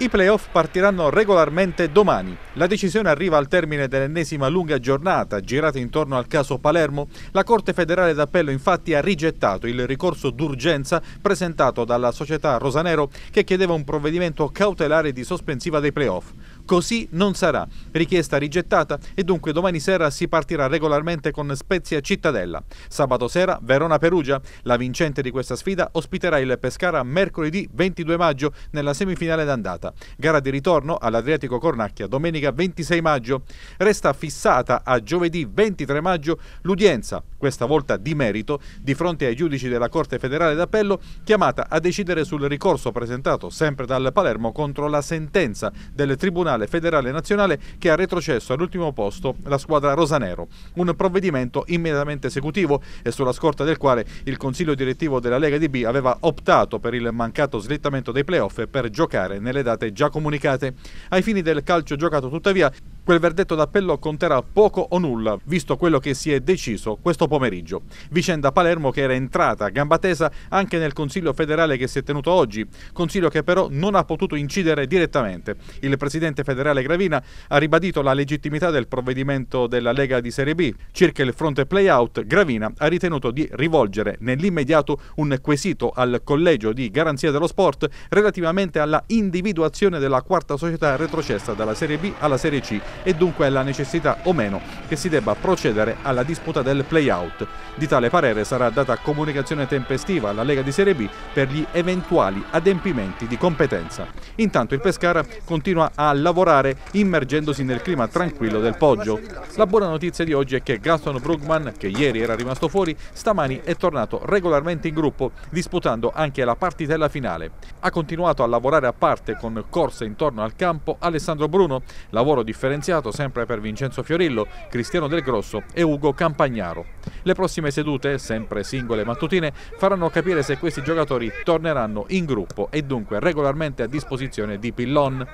I playoff partiranno regolarmente domani. La decisione arriva al termine dell'ennesima lunga giornata girata intorno al caso Palermo. La Corte federale d'appello infatti ha rigettato il ricorso d'urgenza presentato dalla società Rosanero che chiedeva un provvedimento cautelare di sospensiva dei playoff. Così non sarà. Richiesta rigettata e dunque domani sera si partirà regolarmente con Spezia Cittadella. Sabato sera Verona-Perugia. La vincente di questa sfida ospiterà il Pescara mercoledì 22 maggio nella semifinale d'andata. Gara di ritorno all'Adriatico Cornacchia domenica 26 maggio. Resta fissata a giovedì 23 maggio l'udienza, questa volta di merito, di fronte ai giudici della Corte federale d'appello, chiamata a decidere sul ricorso presentato sempre dal Palermo contro la sentenza del Tribunale Federale Nazionale che ha retrocesso all'ultimo posto la squadra rosanero. Un provvedimento immediatamente esecutivo e sulla scorta del quale il Consiglio direttivo della Lega DB aveva optato per il mancato slittamento dei playoff per giocare nelle date già comunicate. Ai fini del calcio giocato todavía Quel verdetto d'appello conterà poco o nulla, visto quello che si è deciso questo pomeriggio. Vicenda Palermo che era entrata a gamba tesa anche nel Consiglio federale che si è tenuto oggi, consiglio che però non ha potuto incidere direttamente. Il presidente federale Gravina ha ribadito la legittimità del provvedimento della Lega di Serie B. Circa il fronte play-out, Gravina ha ritenuto di rivolgere nell'immediato un quesito al Collegio di Garanzia dello Sport relativamente alla individuazione della quarta società retrocessa dalla Serie B alla Serie C e dunque alla necessità o meno che si debba procedere alla disputa del play-out. Di tale parere sarà data comunicazione tempestiva alla Lega di Serie B per gli eventuali adempimenti di competenza. Intanto il Pescara continua a lavorare immergendosi nel clima tranquillo del Poggio. La buona notizia di oggi è che Gaston Brugman, che ieri era rimasto fuori, stamani è tornato regolarmente in gruppo, disputando anche la partitella finale. Ha continuato a lavorare a parte con corse intorno al campo Alessandro Bruno, lavoro differenziato iniziato sempre per Vincenzo Fiorillo, Cristiano Del Grosso e Ugo Campagnaro. Le prossime sedute, sempre singole mattutine, faranno capire se questi giocatori torneranno in gruppo e dunque regolarmente a disposizione di Pillon.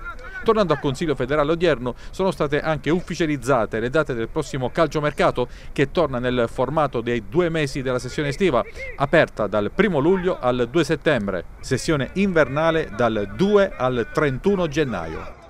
Tornando al Consiglio federale odierno, sono state anche ufficializzate le date del prossimo calciomercato che torna nel formato dei due mesi della sessione estiva, aperta dal 1 luglio al 2 settembre, sessione invernale dal 2 al 31 gennaio.